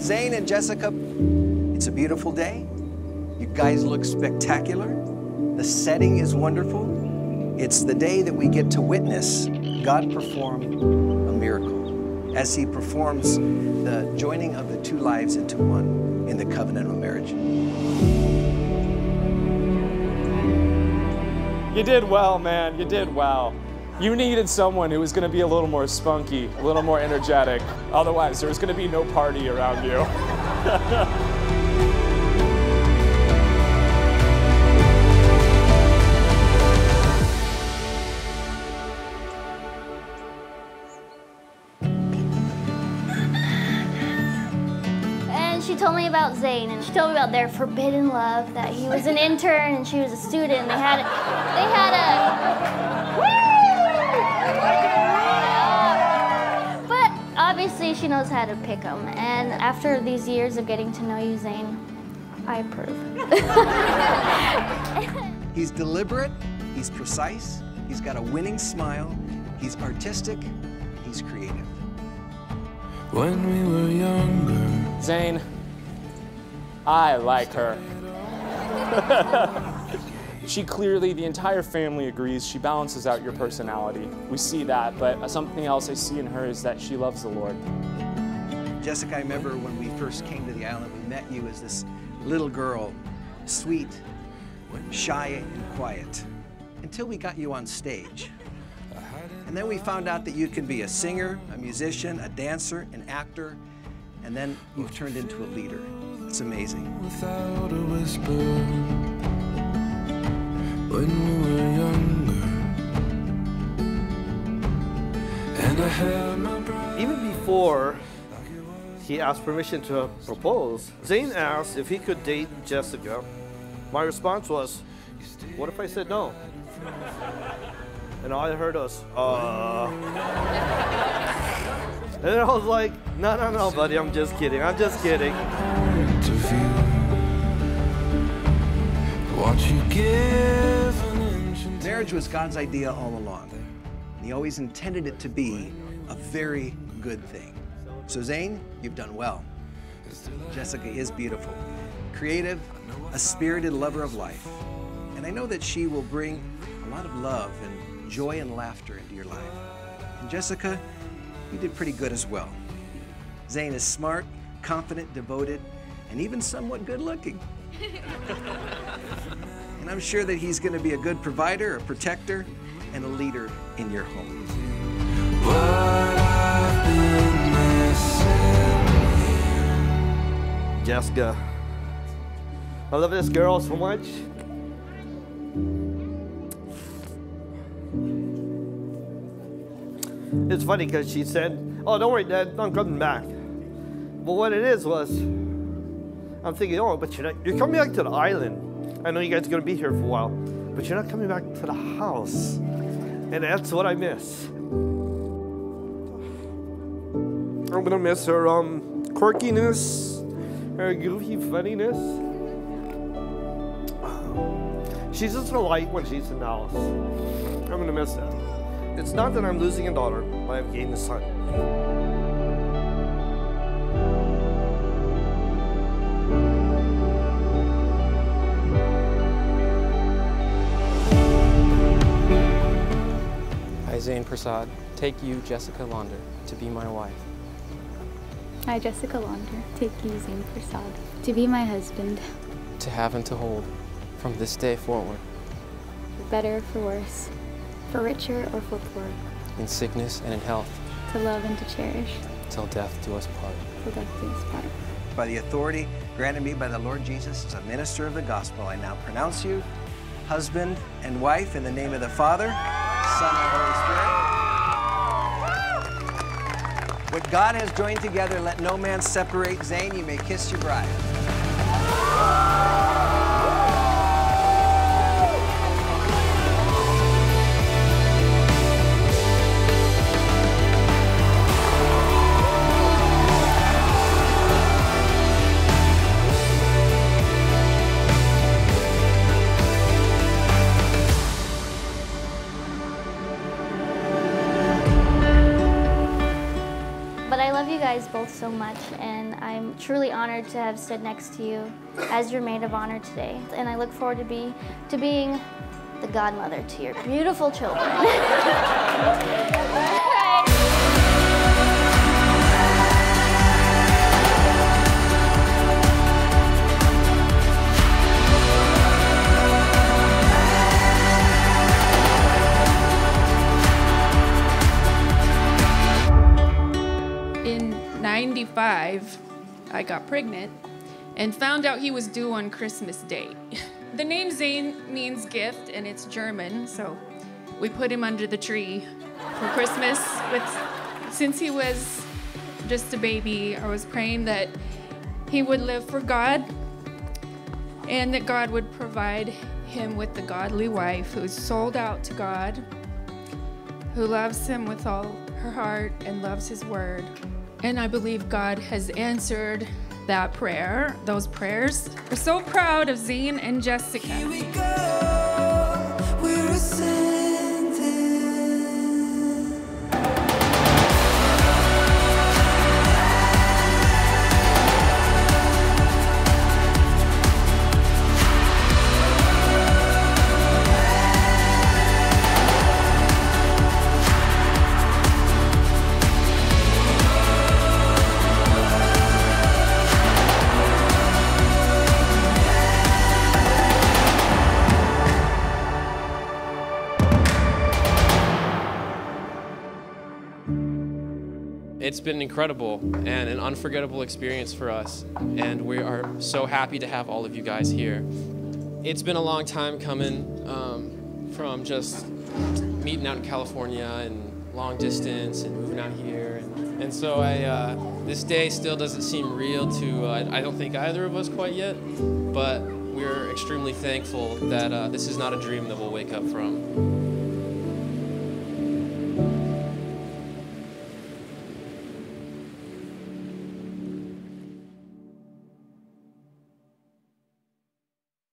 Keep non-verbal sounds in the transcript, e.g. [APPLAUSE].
Zane and Jessica, it's a beautiful day. You guys look spectacular. The setting is wonderful. It's the day that we get to witness God perform a miracle as He performs the joining of the two lives into one in the covenant of marriage. You did well, man. You did well. You needed someone who was going to be a little more spunky, a little more energetic. Otherwise, there was going to be no party around you. And she told me about Zane, and she told me about their forbidden love. That he was an intern and she was a student. They had, they had a. she knows how to pick them. And after these years of getting to know you, Zane, I approve. [LAUGHS] He's deliberate, he's precise, he's got a winning smile, he's artistic, he's creative. When we were younger, Zane, I like her. [LAUGHS] she clearly, the entire family agrees, she balances out your personality. We see that, but something else I see in her is that she loves the Lord. Jessica, I remember when we first came to the island, we met you as this little girl, sweet, shy, and quiet, until we got you on stage. And then we found out that you can be a singer, a musician, a dancer, an actor, and then you've turned into a leader. It's amazing. Before he asked permission to propose, Zane asked if he could date Jessica. My response was, What if I said no? And all I heard was, uh. And then I was like, No, no, no, buddy, I'm just kidding. I'm just kidding. what you give an inch Marriage was God's idea all along. He always intended it to be a very good thing. So, Zane, you've done well. Jessica is beautiful, creative, a spirited lover of life. And I know that she will bring a lot of love and joy and laughter into your life. And Jessica, you did pretty good as well. Zane is smart, confident, devoted, and even somewhat good looking. [LAUGHS] And I'm sure that he's going to be a good provider, a protector, and a leader in your home. Jessica. I love this girl so much. It's funny because she said, Oh, don't worry, Dad, I'm coming back. But what it is was, I'm thinking, Oh, but you're, not, you're coming back to the island. I know you guys are going to be here for a while, but you're not coming back to the house. And that's what I miss. I'm gonna miss her um quirkiness, her goofy funniness. Um, she's just a light when she's in house. I'm gonna miss that. It's not that I'm losing a daughter, but I've gained a son. I, Zane Prasad, take you, Jessica Launder, to be my wife. I, Jessica Launder, take you, Zane Prasad, to be my husband, to have and to hold from this day forward, for better or for worse, for richer or for poorer, in sickness and in health, to love and to cherish, till death do us part. till death do us part. By the authority granted me by the Lord Jesus as a minister of the gospel, I now pronounce you husband and wife in the name of the Father, Son, and Holy Spirit. What God has joined together, let no man separate. Zane, you may kiss your bride. But I love you guys both so much, and I'm truly honored to have stood next to you as your maid of honor today. And I look forward to be to being the godmother to your beautiful children. [LAUGHS] 95, I got pregnant and found out he was due on Christmas Day. [LAUGHS] The name Zane means gift and it's German, so we put him under the tree for Christmas. But since he was just a baby, I was praying that he would live for God and that God would provide him with a godly wife who's sold out to God, who loves him with all her heart and loves his word. And I believe God has answered that prayer, those prayers. We're so proud of Zane and Jessica. It's been incredible and an unforgettable experience for us, and we are so happy to have all of you guys here. It's been a long time coming um, from just meeting out in California and long distance and moving out here. And, and so I, uh, this day still doesn't seem real to, uh, I don't think either of us quite yet, but we're extremely thankful that uh, this is not a dream that we'll wake up from.